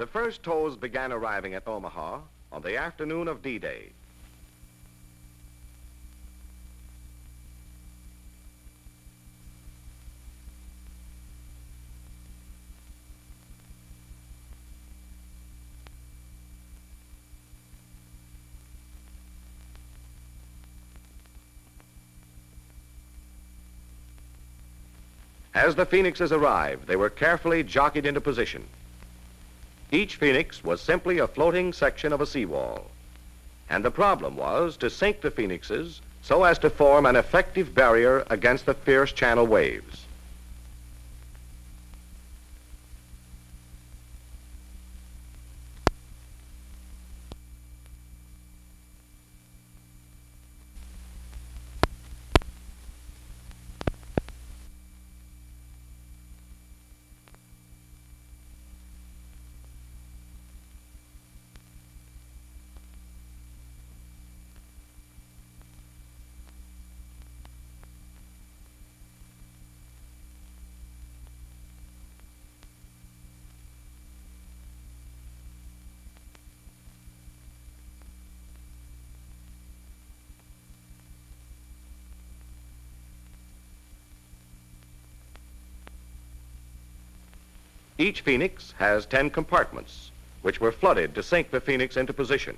The first tows began arriving at Omaha on the afternoon of D-Day. As the Phoenixes arrived, they were carefully jockeyed into position. Each Phoenix was simply a floating section of a seawall. And the problem was to sink the Phoenixes so as to form an effective barrier against the fierce channel waves. Each Phoenix has 10 compartments, which were flooded to sink the Phoenix into position.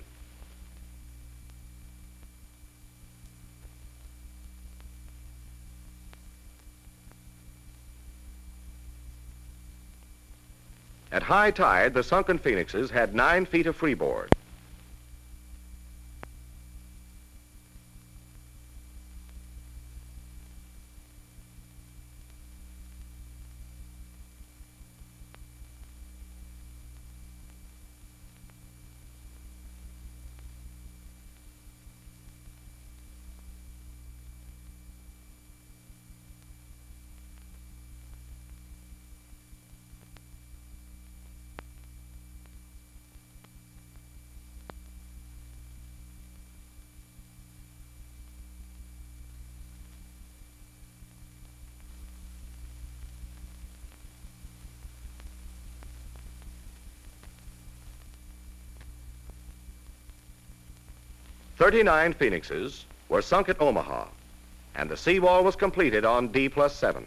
At high tide, the sunken Phoenixes had nine feet of freeboard. Thirty-nine Phoenixes were sunk at Omaha, and the seawall was completed on D plus seven.